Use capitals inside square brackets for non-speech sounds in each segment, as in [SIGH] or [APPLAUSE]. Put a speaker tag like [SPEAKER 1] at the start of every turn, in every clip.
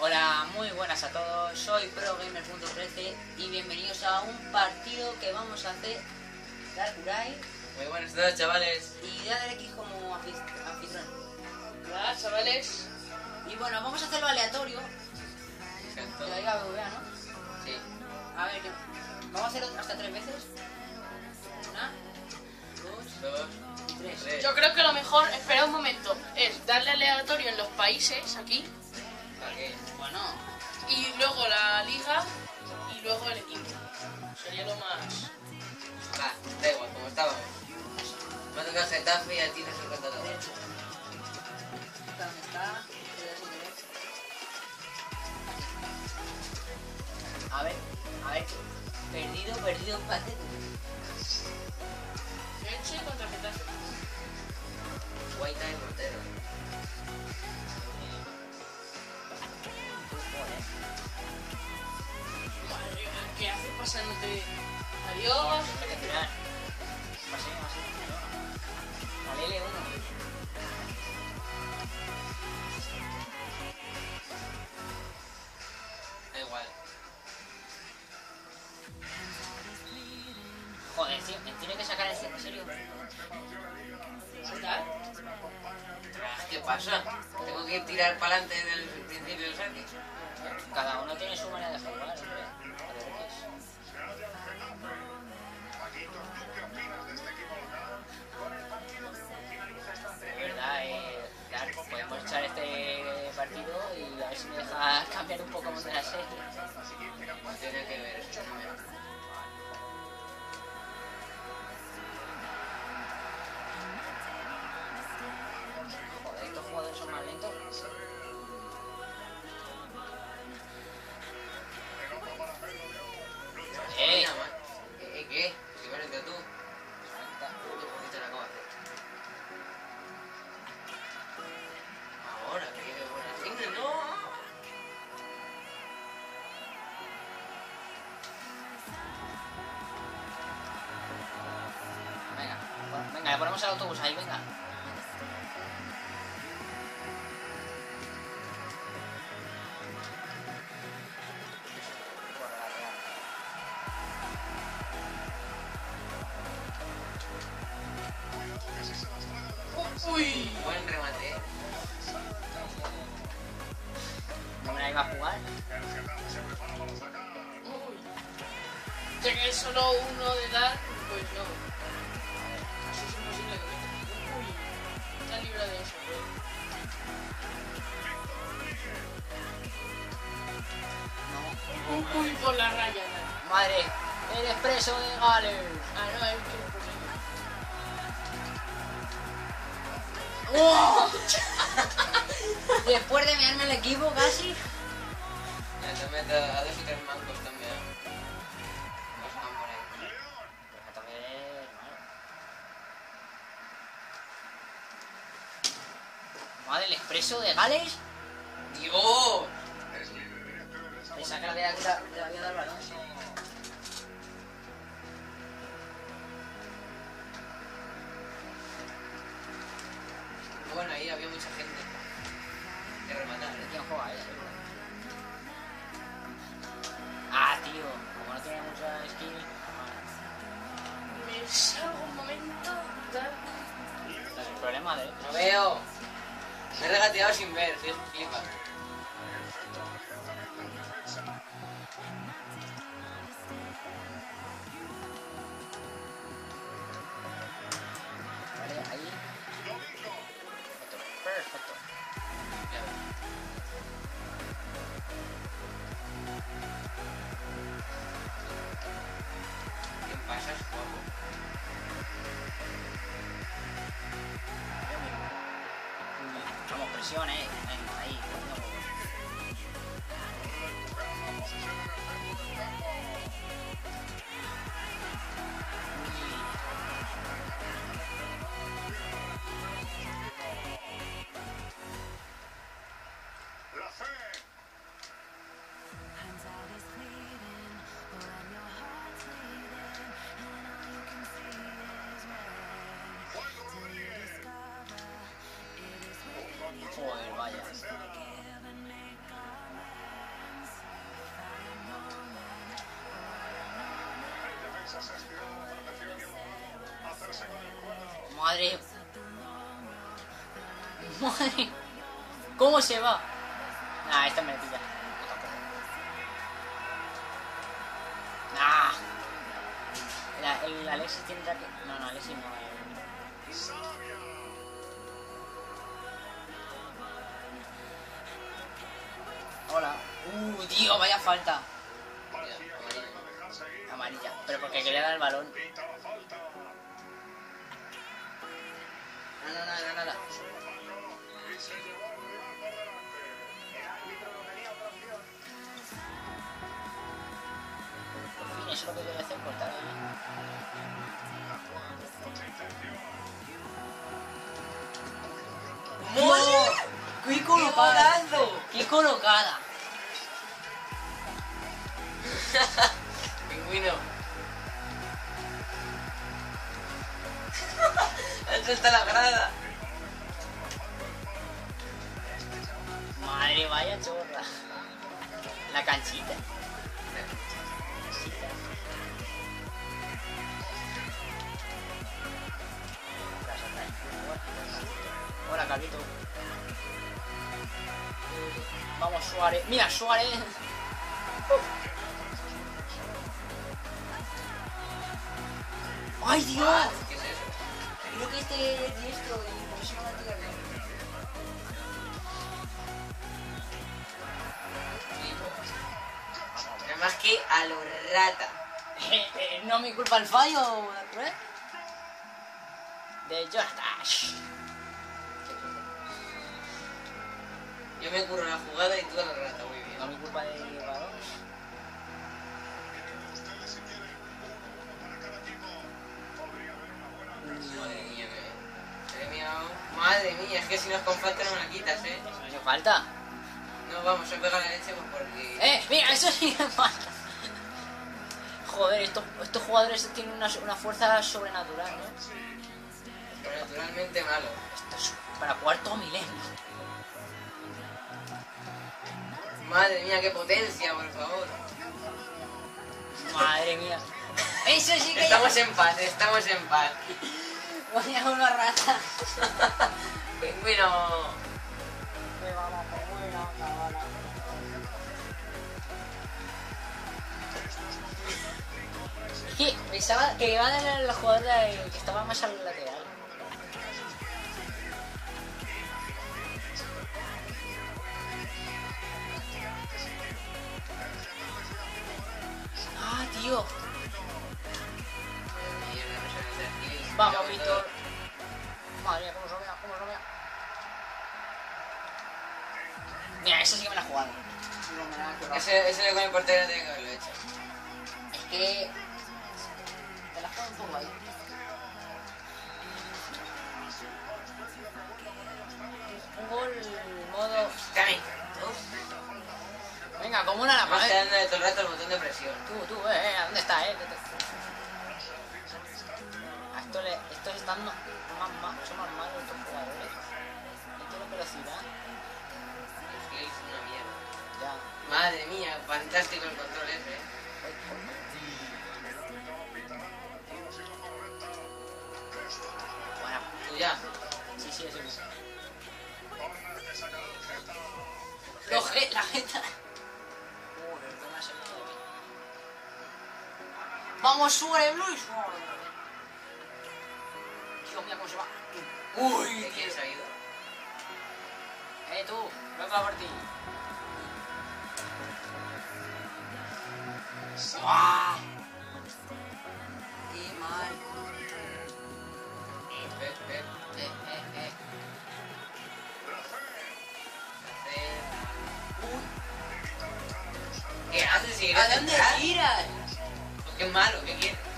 [SPEAKER 1] Hola, muy buenas a todos, soy ProGamer.13 y bienvenidos a un partido que vamos a hacer Darkurai
[SPEAKER 2] Muy buenas tardes, chavales.
[SPEAKER 1] y Dadar X como anfi- anfitrión.
[SPEAKER 3] Hola, chavales.
[SPEAKER 1] Y bueno, vamos a hacerlo aleatorio,
[SPEAKER 2] Exacto.
[SPEAKER 1] que lo diga BBVA, ¿no?
[SPEAKER 2] Sí.
[SPEAKER 1] A ver, vamos a hacerlo hasta tres veces. Una, dos
[SPEAKER 2] Dos,
[SPEAKER 1] y tres.
[SPEAKER 2] tres.
[SPEAKER 3] Yo creo que lo mejor, espera un momento, es darle aleatorio en los países, aquí,
[SPEAKER 2] ¿Para qué?
[SPEAKER 1] Bueno,
[SPEAKER 3] y luego la liga, y luego el equipo. Sería lo más...
[SPEAKER 2] Va, da igual, como estábamos. Me ha tocado Getafe y a ti no se cuenta todo.
[SPEAKER 1] A ver, a ver. Perdido, perdido, empate.
[SPEAKER 3] Elche contra Getafe.
[SPEAKER 2] Guaita y portero.
[SPEAKER 3] ¿Qué haces pasándote? Adiós.
[SPEAKER 1] Paseo, paseo. Al L1.
[SPEAKER 2] Da igual.
[SPEAKER 1] Joder, tiene que sacar el en serio.
[SPEAKER 3] ¿Verdad?
[SPEAKER 2] ¿Qué pasa? Tengo que tirar para adelante desde el principio del saque.
[SPEAKER 1] Cada uno tiene su manera de jugar, hombre. Cambiar un poco más de la serie.
[SPEAKER 2] Que ver
[SPEAKER 1] el autobús ahí, venga.
[SPEAKER 3] Uy.
[SPEAKER 2] Buen remate.
[SPEAKER 1] No me la iba a jugar.
[SPEAKER 3] Uy. Es solo uno de dar, Uy, por la raya. no.
[SPEAKER 1] Madre, el expreso de Gales.
[SPEAKER 3] Ah, no, es que posible. [LAUGHS]
[SPEAKER 1] Después de mearme el equipo casi.
[SPEAKER 2] Ya te meto a dos o tres mancos también. Por ahí.
[SPEAKER 1] Ver, madre. Madre, el expreso de Gales.
[SPEAKER 2] ¡Dios!
[SPEAKER 1] Pensaba que le había, le había dado el balón.
[SPEAKER 2] Bueno, ahí había mucha gente. Que rematar, ¿eh?
[SPEAKER 1] ¿Quién juega ahí? Ah, tío, como no tiene mucha skill.
[SPEAKER 3] Me salgo un momento.
[SPEAKER 1] El problema de.
[SPEAKER 2] ¡No veo! Me he regateado sin ver, flipa.
[SPEAKER 1] Presión, eh. Venga, ahí. Madre. Madre. ¿Cómo se va? Ah, esta me la pilla. Nah. El, Alexis tendrá que. No, no, Alexis no. el- Hola. Uh, tío, vaya falta.
[SPEAKER 2] Amarilla.
[SPEAKER 1] Pero porque quería dar el balón. No, no, no, no, nada. Por fin, eso es lo que quería hacer, cortar. ¡Qué
[SPEAKER 2] ¡Qué
[SPEAKER 1] colocada! ¡Qué colocada!
[SPEAKER 2] Pingüino. [LAUGHS] Esto está la grada.
[SPEAKER 1] Madre, vaya chorra. La canchita. Hola, Carlito. Vamos, Suárez. Mira, Suárez. ¡Ay, Dios!
[SPEAKER 2] ¿Qué es eso?
[SPEAKER 1] Creo que este es diestro y por eso no me tira bien.
[SPEAKER 2] Además que a lo rata. [LAUGHS]
[SPEAKER 1] No mi culpa el fallo, ¿eh? De Jonathan.
[SPEAKER 2] Yo me curro la jugada y tú a la rata, muy bien.
[SPEAKER 1] No mi culpa de
[SPEAKER 2] Madre mía, que... Premio. Madre mía, es que si nos compacta no me la quitas, eh.
[SPEAKER 1] No falta.
[SPEAKER 2] No, vamos, se pega la leche pues porque...
[SPEAKER 1] ¡Eh! ¡Mira! Eso sí falta. Joder, estos, estos jugadores tienen una, una fuerza sobrenatural, ¿no?
[SPEAKER 2] Pero naturalmente malo.
[SPEAKER 1] Esto es para cuarto milenio.
[SPEAKER 2] Madre mía, qué potencia, por favor.
[SPEAKER 1] Madre mía. Eso sí que
[SPEAKER 2] Estamos en paz, estamos en paz.
[SPEAKER 1] Voy a una rata. [LAUGHS]
[SPEAKER 2] Pingüino.
[SPEAKER 1] Me va a buena, cabana. Que pensaba que iba a el jugador de- que estaba más al lateral. Ah, tío. Vamos, Víctor. Madre mía, cómo se vea, cómo se vea. Mira, eso sí que me la ha jugado. No me la ha currado.
[SPEAKER 2] Ese, ese con el portero tiene que haberlo hecho.
[SPEAKER 1] Es que. Te la juego un poco ahí. Un gol modo.
[SPEAKER 2] Cami.
[SPEAKER 1] Venga, como una la pared.
[SPEAKER 2] dándole todo el rato el botón de presión.
[SPEAKER 1] Tú, tú, eh, eh, ¿dónde está, eh? Esto. Estos están más, más, son más malos estos jugadores. No tienen velocidad.
[SPEAKER 2] Es que es una mierda.
[SPEAKER 1] Ya.
[SPEAKER 2] Madre mía, fantástico el control ese. eh.
[SPEAKER 1] Bueno,
[SPEAKER 2] Tú ya.
[SPEAKER 1] sí, sí, eso sí. Lo ge- la jeta. Vamos, sube, Luis. Se va.
[SPEAKER 2] Uy, ¿de quién se ha ido?
[SPEAKER 1] Eh, tú, venga por ti. ¡Guau! ¡Qué mal!
[SPEAKER 2] Ve, ve,
[SPEAKER 1] Eh, eh, eh.
[SPEAKER 2] hacer. ¿Qué haces
[SPEAKER 1] ¿A
[SPEAKER 2] quieres
[SPEAKER 1] dónde?
[SPEAKER 2] Pues qué malo, ¿qué quieres?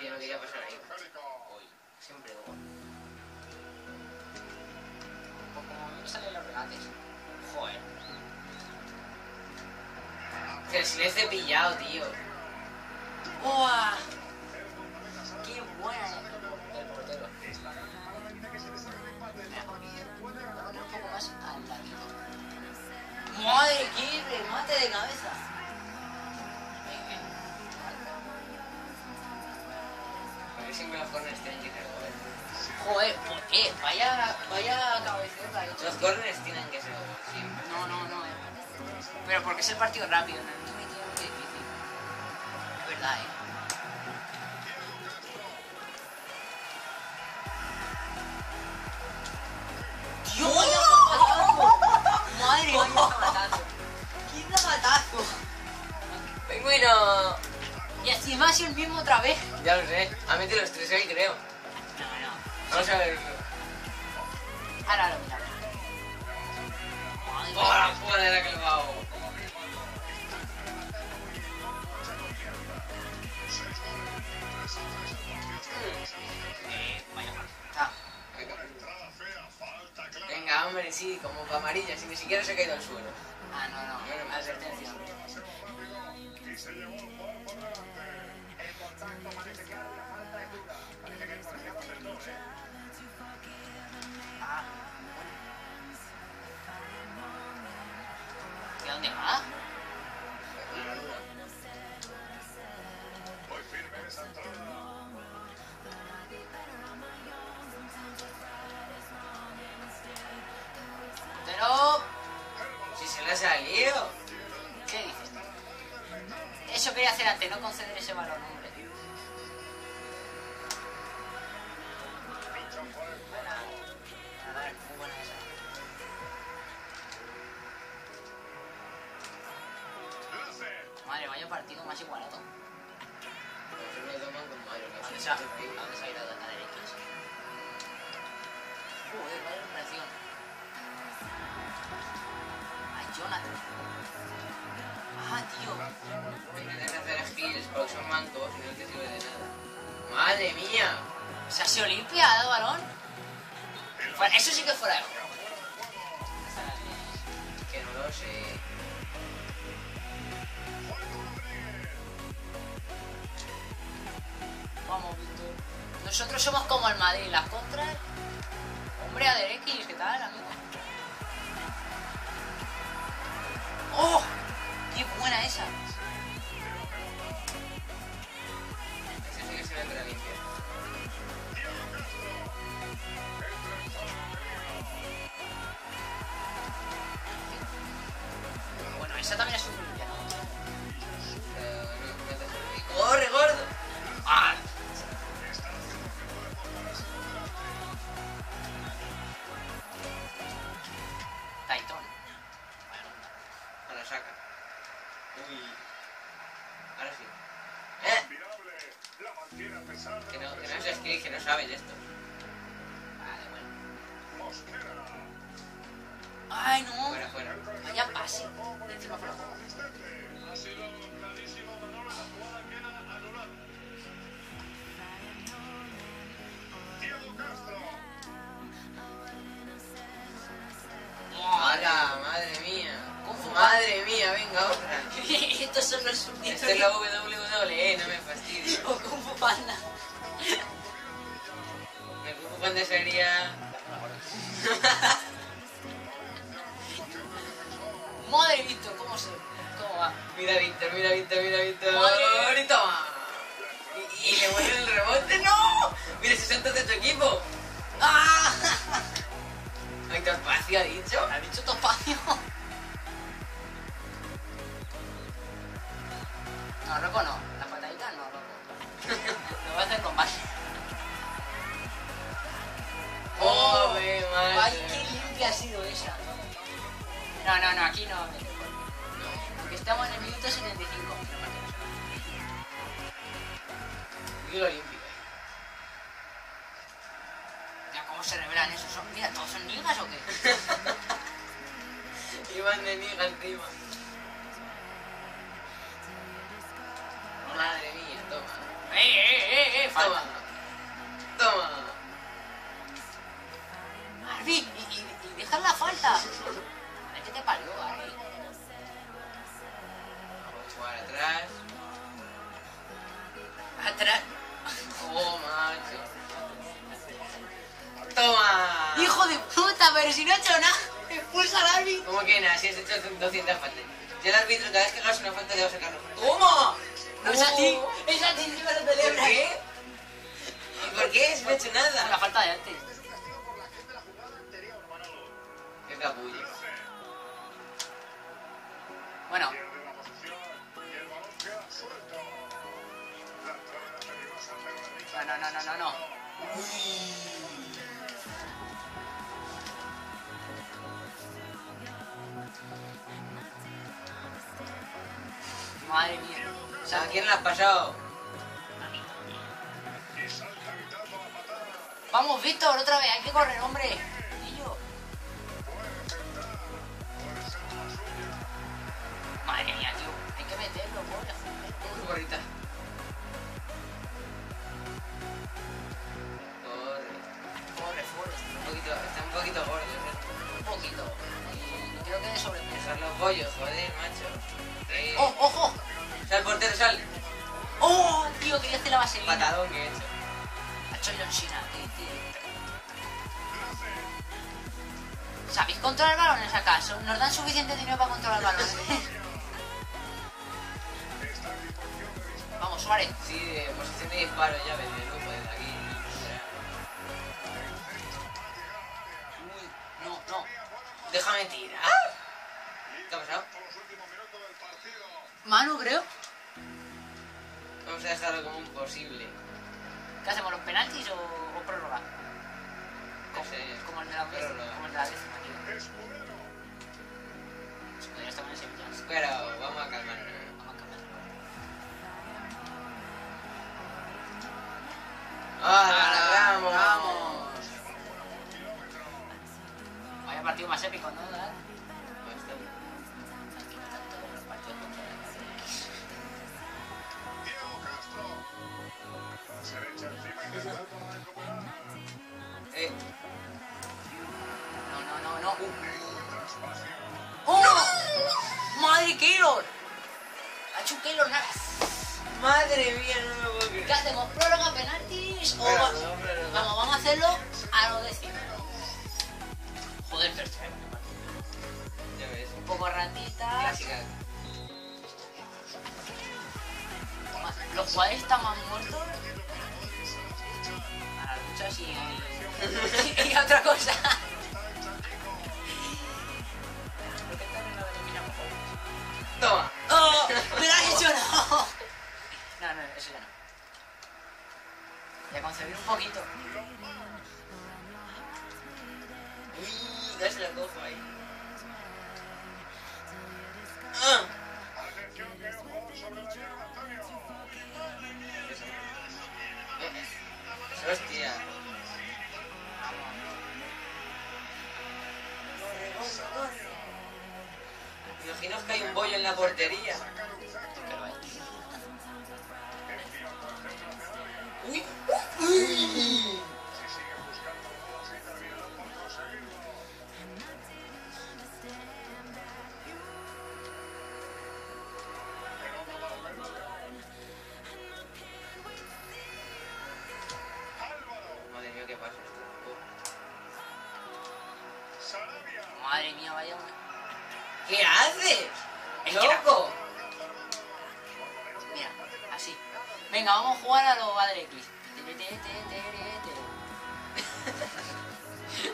[SPEAKER 2] Aquí no quería pasar ahí.
[SPEAKER 1] Uy, siempre gol. Pues como a mí me salen los regates. Joder.
[SPEAKER 2] Que si le he cepillado, tío.
[SPEAKER 1] ¡Buah! ¡Qué buena es el portero! Un poco más al ladito. ¡Madre, qué remate de cabeza!
[SPEAKER 2] Porque siempre los corners tienen que ser goles.
[SPEAKER 1] Joder, ¿por qué? Vaya, vaya cabecera hecho.
[SPEAKER 2] Los corners tienen que ser siempre.
[SPEAKER 1] No, no, no, eh. Pero porque es el partido rápido, ¿no? Es muy difícil. Es verdad, eh. ¡Dios! ¡Madre, zapatazo! ¡Qué zapatazo!
[SPEAKER 2] ¡Pingüino!
[SPEAKER 1] Y encima ha sido el mismo otra vez.
[SPEAKER 2] Ya lo sé. Ha metido los tres ahí, creo.
[SPEAKER 1] No, no.
[SPEAKER 2] Vamos a ver.
[SPEAKER 1] Ahora lo miramos. Madre
[SPEAKER 2] ¡Hola,
[SPEAKER 1] mía.
[SPEAKER 2] joder, la clavado!
[SPEAKER 1] Eh, vaya mal. Ah,
[SPEAKER 2] Venga, hombre, sí, como para amarilla, si ni siquiera se ha caído al suelo.
[SPEAKER 1] ah, no, no. Advertencia. Ah. Jonathan. Ah, tío.
[SPEAKER 2] Tienen que hacer skills porque son mancos y no te sirve de nada. ¡Madre mía!
[SPEAKER 1] ¿Se ha sido limpia? ¿Ha dado balón? Fuera- Eso sí que fuera de juego.
[SPEAKER 2] Que no lo sé.
[SPEAKER 1] Vamos, Víctor. Nosotros somos como el Madrid, las contras. Hombre, a X, ¿qué tal, amigo? ¡Oh! ¡Qué buena esa!
[SPEAKER 2] Mira Víctor, mira Víctor.
[SPEAKER 1] Madre.
[SPEAKER 2] ¡Y toma! Y, y le vuelve el rebote. ¡No! Mira, si son todos de tu equipo.
[SPEAKER 1] ¡Ah!
[SPEAKER 2] Ay, tu espacio ha dicho.
[SPEAKER 1] ¿Has dicho tu espacio? No, Rocco no. La patadita no, Rocco. Lo voy a hacer con más.
[SPEAKER 2] ¡Oh!
[SPEAKER 1] ¡Ay, qué limpia ha sido esa! No, no, no, aquí no. Estamos en el minuto 75.
[SPEAKER 2] Mira lo olímpico.
[SPEAKER 1] Mira cómo se revelan esos. Son, mira, ¿todos son nigas o qué? [LAUGHS]
[SPEAKER 2] Iban de niga encima. Madre mía, toma.
[SPEAKER 1] ¡Eh, falta.
[SPEAKER 2] Toma.
[SPEAKER 1] Arby, y, y, y dejas la falta. [LAUGHS] Que te parió,
[SPEAKER 2] Oh, macho. Toma.
[SPEAKER 1] Hijo de puta, pero si no he hecho nada. Expulsa al Arby.
[SPEAKER 2] ¿Cómo que nada? Si has hecho 200 faltas. Y el árbitro cada vez que hagas una falta te va a sacar una
[SPEAKER 1] ¿Cómo? No es a ti.
[SPEAKER 2] Oh.
[SPEAKER 1] Es a ti encima lo
[SPEAKER 2] ¿Por
[SPEAKER 1] celebra.
[SPEAKER 2] qué? ¿Y por qué? Si no he hecho
[SPEAKER 1] La
[SPEAKER 2] nada.
[SPEAKER 1] falta de antes.
[SPEAKER 2] Qué capullo.
[SPEAKER 1] Bueno, no, no, no, no, no. Madre mía.
[SPEAKER 2] O sea, ¿a quién le has pasado?
[SPEAKER 1] Vamos, Víctor, otra vez, hay que correr, hombre. Vaselina!
[SPEAKER 2] Patadón que he hecho.
[SPEAKER 1] Ha hecho John Cena. ¿Sabéis controlar balones acaso? ¿Nos dan suficiente dinero para controlar balones? [LAUGHS] Vamos, Suárez.
[SPEAKER 2] Sí, de posición de disparo ya ves, de lujo desde aquí.
[SPEAKER 1] Uy, no, no.
[SPEAKER 2] Déjame tirar. ¿Qué ha pasado?
[SPEAKER 1] Manu, creo.
[SPEAKER 2] Vamos a dejarlo como un posible.
[SPEAKER 1] ¿Qué hacemos, los penaltis o, o prórroga?
[SPEAKER 2] No sé.
[SPEAKER 1] Como el de la vez, como el de la décima, tío. Podría estar en Sevilla.
[SPEAKER 2] Pero vamos a calmarnos.
[SPEAKER 1] Vamos a.
[SPEAKER 2] ¡Hala, vamos!
[SPEAKER 1] vamos! Vaya partido más épico, ¿no?
[SPEAKER 2] Eh,
[SPEAKER 1] No, no, no, no. ¡Oh! ¡Madre Keylor! Ha hecho un Keylor Navas.
[SPEAKER 2] madre mía, no me puedo
[SPEAKER 1] ¿Qué
[SPEAKER 2] creer.
[SPEAKER 1] hacemos? ¿Prórroga, penaltis o
[SPEAKER 2] Prórroga,
[SPEAKER 1] va-
[SPEAKER 2] prórroga.
[SPEAKER 1] Vamos, vamos a hacerlo a lo décimo. Joder, pero
[SPEAKER 2] Ya ves.
[SPEAKER 1] un poco ratita.
[SPEAKER 2] Clásica.
[SPEAKER 1] Los jugadores están más muertos a luchas y, y a otra cosa.
[SPEAKER 2] Toma.
[SPEAKER 1] ¡Oh! ¡Me lo has hecho no! No, no, eso ya no. Ya concebir un poquito.
[SPEAKER 2] Uy, casi la cojo ahí. Portería.
[SPEAKER 1] Venga, vamos a jugar a los Padre X.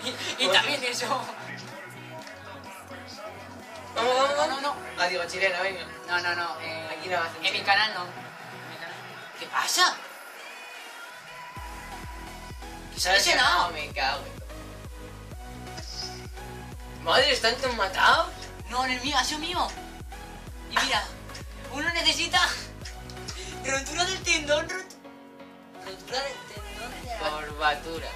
[SPEAKER 1] [LAUGHS] y, y también eso.
[SPEAKER 2] Vamos, vamos,
[SPEAKER 1] No,
[SPEAKER 2] vamos.
[SPEAKER 1] no, no.
[SPEAKER 2] Ah, digo, chilena, venga.
[SPEAKER 1] No, no, no. eh,
[SPEAKER 2] Aquí no
[SPEAKER 1] En mi canal no. En mi canal. ¿Qué pasa? ¿Qué se ha
[SPEAKER 2] ¿Sabes qué?
[SPEAKER 1] lesionado?
[SPEAKER 2] No, me cago. Madre, ¿están todos matados?
[SPEAKER 1] No, en el mío, ha sido mío. Y mira, uno necesita rotura del tendón, rot- rotura del tendón de la...
[SPEAKER 2] Curvatura.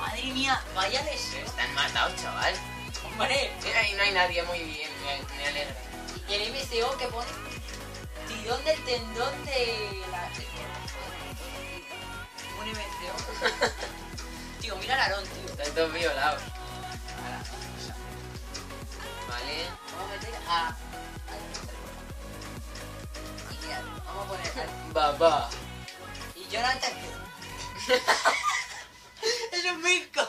[SPEAKER 1] Madre mía, vaya lesión.
[SPEAKER 2] Están matados, chaval.
[SPEAKER 1] Hombre,
[SPEAKER 2] Mira, ahí no hay nadie muy bien, me, me alegra.
[SPEAKER 1] y el MCO que pone tirón del tendón de la... [LAUGHS] Tío, mira el Aarón, tío.
[SPEAKER 2] Están todos violados. Vale.
[SPEAKER 1] Vamos a meter a... vamos a poner a...
[SPEAKER 2] Babá.
[SPEAKER 1] Y Jonathan... es un mico.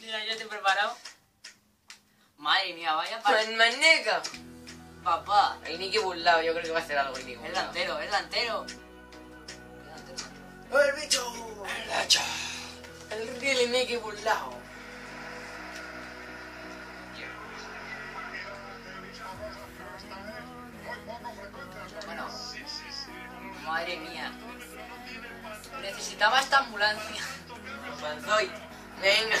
[SPEAKER 1] Mira, yo estoy preparado. Madre mía, vaya para...
[SPEAKER 2] ¡Man maneca!
[SPEAKER 1] Papá.
[SPEAKER 2] El Nicky burlado, yo creo que va a hacer algo el Nicky
[SPEAKER 1] Es
[SPEAKER 2] burlado.
[SPEAKER 1] delantero, es delantero.
[SPEAKER 2] ¡El bicho! ¡El hacha! El real Nicky burlado.
[SPEAKER 1] Madre mía. Necesitaba esta ambulancia.
[SPEAKER 2] Panzoy. Venga.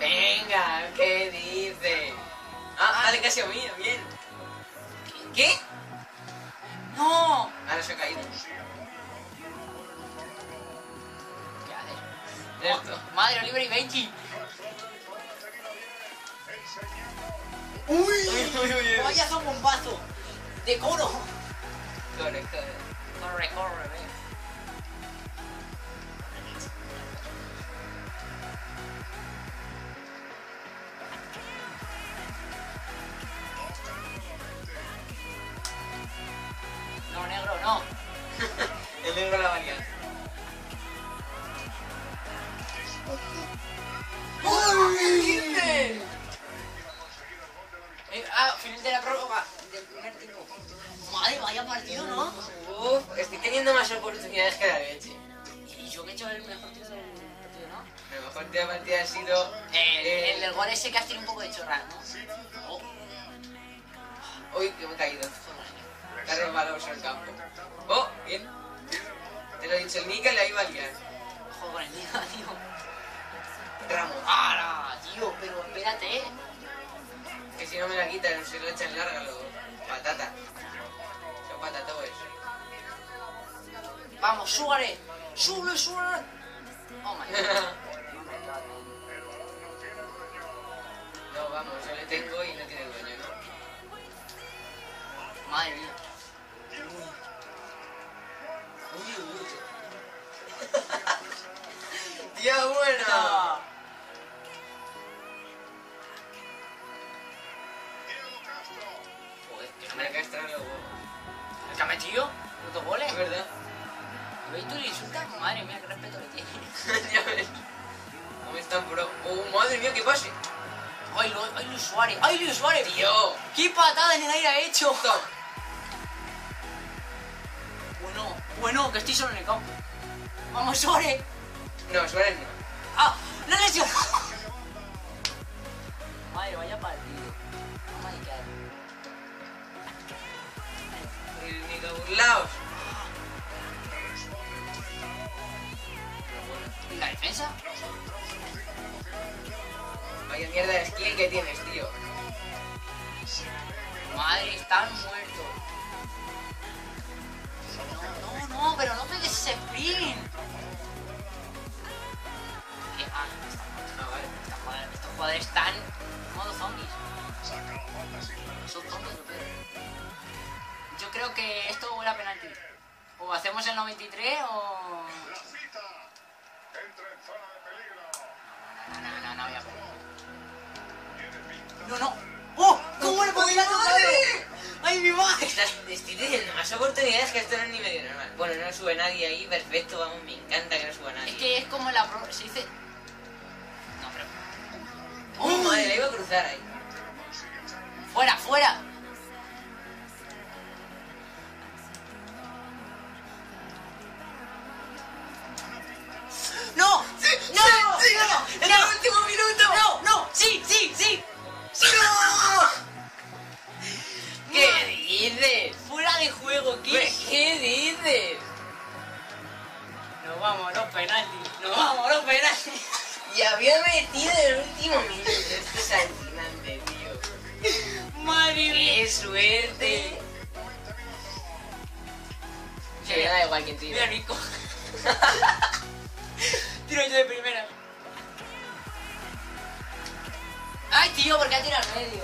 [SPEAKER 2] Venga, ¿qué dice? Ah, vale, casi a mí, bien. ¿Qué?
[SPEAKER 1] ¡No!
[SPEAKER 2] Ahora se ha caído.
[SPEAKER 1] ¿Qué haces?
[SPEAKER 2] Esto.
[SPEAKER 1] Madre, Oliver y Benji.
[SPEAKER 2] Uy, uy, uy, uy.
[SPEAKER 1] Vaya son bombazo. De coro.
[SPEAKER 2] Corre, corre.
[SPEAKER 1] Corre, corre, ven. No, negro, no. [LAUGHS]
[SPEAKER 2] El negro la variante.
[SPEAKER 1] ¡Uy! Eh, ah, final de la prórroga. Partido, ¿no?
[SPEAKER 2] Uf, estoy teniendo más oportunidades que la leche.
[SPEAKER 1] Y yo que he hecho el mejor tío del partido, ¿no?
[SPEAKER 2] El mejor día de partida ha sido.
[SPEAKER 1] El,
[SPEAKER 2] eh,
[SPEAKER 1] el del gol ese que has tenido un poco de chorra, ¿no? Oh,
[SPEAKER 2] Uy, que me he caído. Está resbaloso el campo. Oh, bien. Te lo he dicho, el Nika la iba a liar.
[SPEAKER 1] ojo con el tío.
[SPEAKER 2] Ramos.
[SPEAKER 1] ¡Hala, tío! Pero espérate.
[SPEAKER 2] Que si no me la quitan, se lo echan larga los patatas. Son patatoes.
[SPEAKER 1] Vamos, súbale. Sube, sube. Oh my god. [LAUGHS]
[SPEAKER 2] No, vamos, yo le tengo y no tiene dueño, ¿no?
[SPEAKER 1] Madre mía.
[SPEAKER 2] Uy, uy. [LAUGHS] Tía bueno. Oh, madre mía, ¿qué pase?
[SPEAKER 1] ¡Ay, Lu- ay Luis Suárez! ¡Ay, Luis Suárez!
[SPEAKER 2] Tío.
[SPEAKER 1] ¡Qué patada en el aire ha hecho! Bueno, bueno, que estoy solo en el campo. ¡Vamos, Suárez!
[SPEAKER 2] No, Suárez no.
[SPEAKER 1] ¡Ah! ¡La lesión!
[SPEAKER 2] Mierda de skill que tienes, tío.
[SPEAKER 1] Madre, están muertos. No, no, no, pero no ese. Ah, está muerto.
[SPEAKER 2] Ah, vale.
[SPEAKER 1] Estos jugadores, estos jugadores están modo zombies. Son zombies. Yo creo que esto huele a penalti. O hacemos el 93 o... No, no, no, no poner. No, no. ¡Oh! ¿Cómo le podía
[SPEAKER 2] madre!
[SPEAKER 1] ¡Ay, mi madre!
[SPEAKER 2] Estás, estoy teniendo más oportunidades que esto no es ni medio normal. Bueno, no sube nadie ahí, perfecto, vamos, me encanta que no suba nadie.
[SPEAKER 1] Es que es como la pro... Se dice... No, pero...
[SPEAKER 2] ¡Oh, madre! La iba a cruzar ahí.
[SPEAKER 1] ¡Fuera, fuera!
[SPEAKER 2] Había metido en el último minuto. Esto es alucinante, tío.
[SPEAKER 1] Madre mía.
[SPEAKER 2] ¡Qué suerte! Que me da igual quién
[SPEAKER 1] Mira,
[SPEAKER 2] tire.
[SPEAKER 1] Nico. [LAUGHS] Tiro yo de primera. ¡Ay, tío! ¿Por qué ha tirado al medio?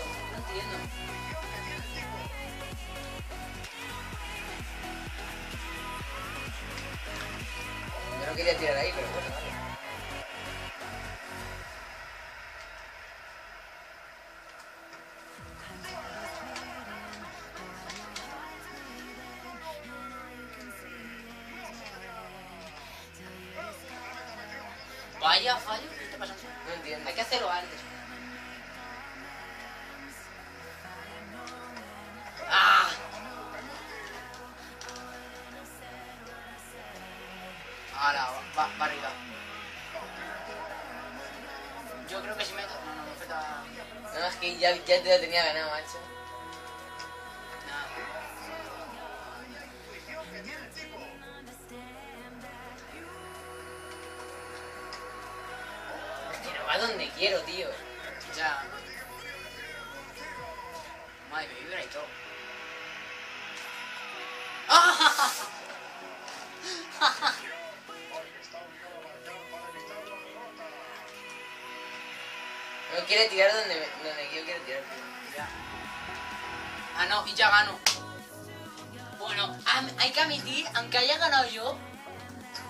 [SPEAKER 1] Vaya fallo, ¿qué está pasando?
[SPEAKER 2] No entiendo.
[SPEAKER 1] Hay que hacerlo antes. ¡Ah! Ahora, va, va arriba. Yo creo que si meto... No, no, me falta...
[SPEAKER 2] No, es que ya, ya te lo tenía ganado, macho. No quiere tirar donde, donde yo quiero tirar.
[SPEAKER 1] Ya. Ah, no, y ya gano. Bueno, hay que admitir, aunque haya ganado yo,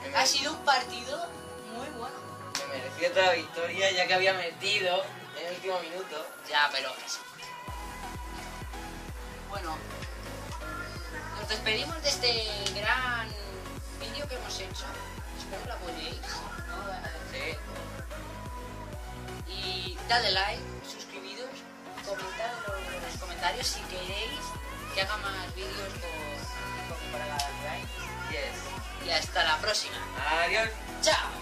[SPEAKER 2] Me,
[SPEAKER 1] ha sido un partido muy bueno.
[SPEAKER 2] me merecía toda la victoria ya que había metido en el último minuto.
[SPEAKER 1] Ya, pero... Bueno, nos despedimos de este gran que hemos hecho. Espero lo apoyéis. ¿no?
[SPEAKER 2] Sí.
[SPEAKER 1] Y dale like, suscribiros, comentad en los comentarios si queréis que haga más vídeos por, por para la.
[SPEAKER 2] Yes.
[SPEAKER 1] Y hasta la próxima.
[SPEAKER 2] Adiós.
[SPEAKER 1] ¡Chao!